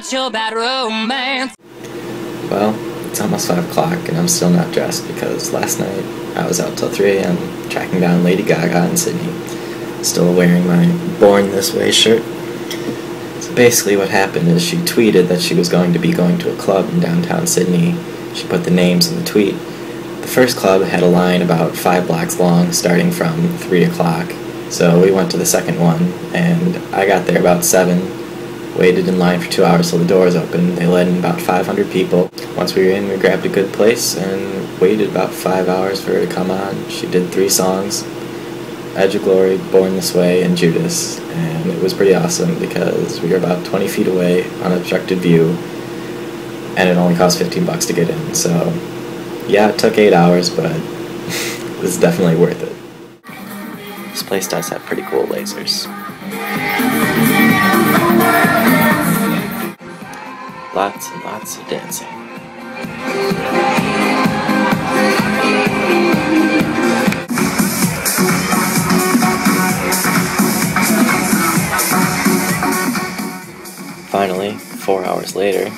about romance. Well, it's almost 5 o'clock and I'm still not dressed because last night I was out till 3 a.m. tracking down Lady Gaga in Sydney, still wearing my Born This Way shirt. So basically what happened is she tweeted that she was going to be going to a club in downtown Sydney. She put the names in the tweet. The first club had a line about 5 blocks long starting from 3 o'clock. So we went to the second one and I got there about 7 waited in line for two hours till the doors opened. They let in about 500 people. Once we were in, we grabbed a good place and waited about five hours for her to come on. She did three songs Edge of Glory, Born This Way, and Judas. And it was pretty awesome because we were about 20 feet away, unobstructed view, and it only cost 15 bucks to get in. So, yeah, it took eight hours, but it was definitely worth it. This place does have pretty cool lasers. Lots and lots of dancing. Finally, four hours later,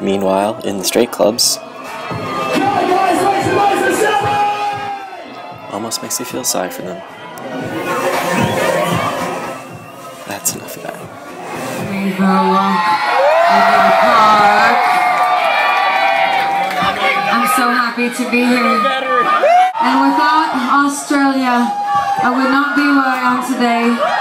Meanwhile, in the straight clubs, Almost makes you feel sorry for them. That's enough of that. I'm so happy to be here. And without Australia, I would not be where I am today.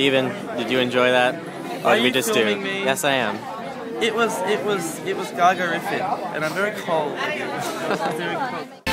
Steven, did you enjoy that? Or Are did we just do? me? Yes, I am. It was, it was, it was Gaga-rific, and I'm very cold. very cold.